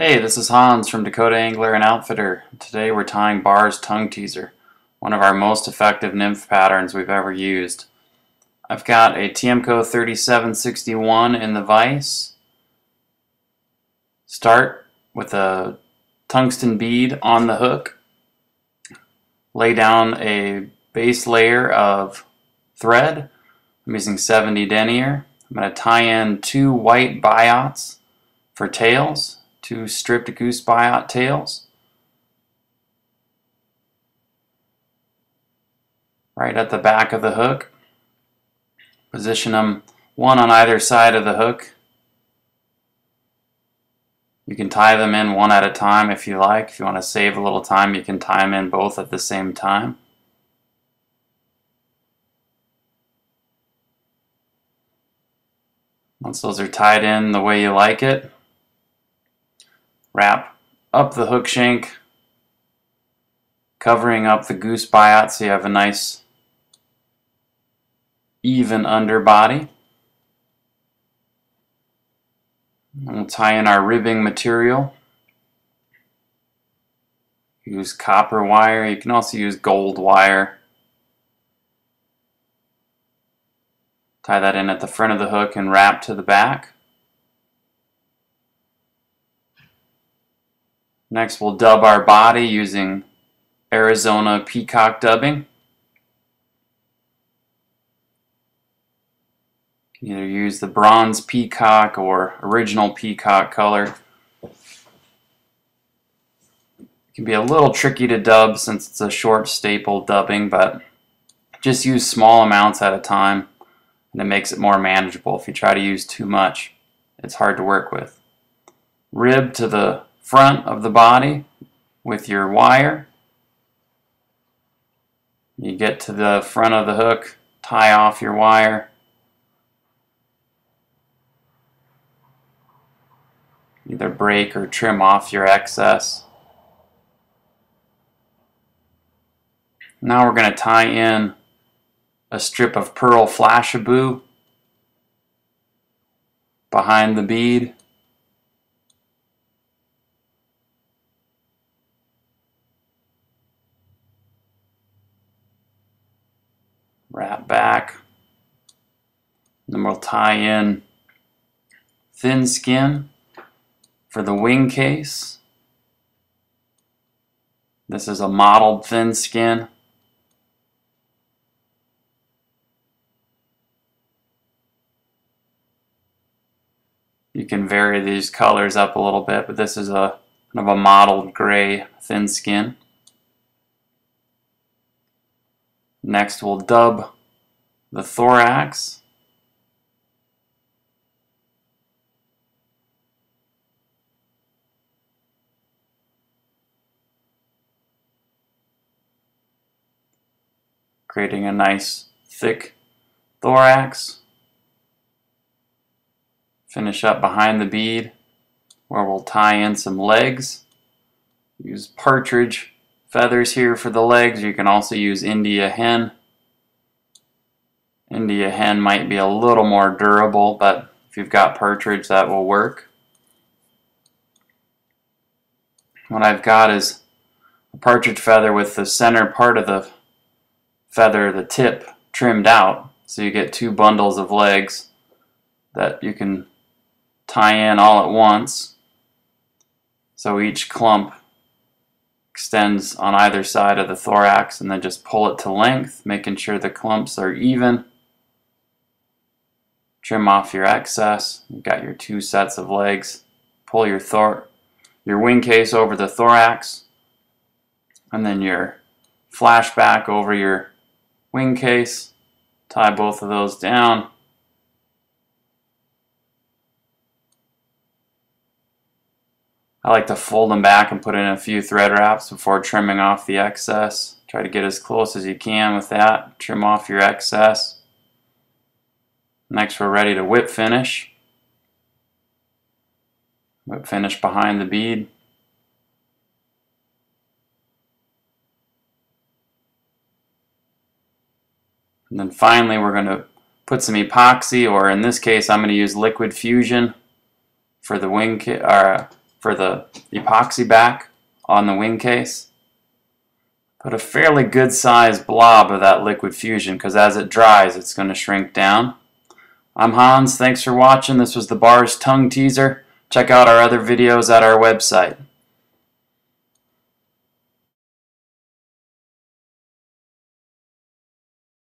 Hey, this is Hans from Dakota Angler and Outfitter. Today we're tying Barr's Tung Teaser, one of our most effective nymph patterns we've ever used. I've got a Tiemco 3761 in the vise. Start with a tungsten bead on the hook. Lay down a base layer of thread. I'm using 70 denier. I'm going to tie in two white biots for tails two stripped goose biot tails. Right at the back of the hook. Position them one on either side of the hook. You can tie them in one at a time if you like. If you want to save a little time, you can tie them in both at the same time. Once those are tied in the way you like it, wrap up the hook shank, covering up the goose biot so you have a nice even underbody. And we'll tie in our ribbing material. Use copper wire. You can also use gold wire. Tie that in at the front of the hook and wrap to the back. Next we'll dub our body using Arizona peacock dubbing. You can either use the bronze peacock or original peacock color. It can be a little tricky to dub since it's a short staple dubbing, but just use small amounts at a time and it makes it more manageable. If you try to use too much, it's hard to work with. Rib to the front of the body with your wire. You get to the front of the hook, tie off your wire. Either break or trim off your excess. Now we're going to tie in a strip of pearl flashabou behind the bead. wrap back. Then we'll tie in thin skin for the wing case. This is a mottled thin skin. You can vary these colors up a little bit, but this is a kind of a mottled gray thin skin. Next we'll dub the thorax. Creating a nice thick thorax. Finish up behind the bead where we'll tie in some legs. Use partridge feathers here for the legs. You can also use India hen. India hen might be a little more durable, but if you've got partridge, that will work. What I've got is a partridge feather with the center part of the feather, the tip, trimmed out. So you get two bundles of legs that you can tie in all at once. So each clump extends on either side of the thorax and then just pull it to length, making sure the clumps are even. Trim off your excess. You've got your two sets of legs. Pull your thor your wing case over the thorax and then your flashback over your wing case. Tie both of those down. I like to fold them back and put in a few thread wraps before trimming off the excess. Try to get as close as you can with that. Trim off your excess. Next we're ready to whip finish. Whip finish behind the bead. And then finally we're going to put some epoxy or in this case I'm going to use liquid fusion for the wing or uh, for the epoxy back on the wing case. Put a fairly good sized blob of that liquid fusion because as it dries it's going to shrink down. I'm Hans, thanks for watching. This was the Barr's Tung Teaser. Check out our other videos at our website.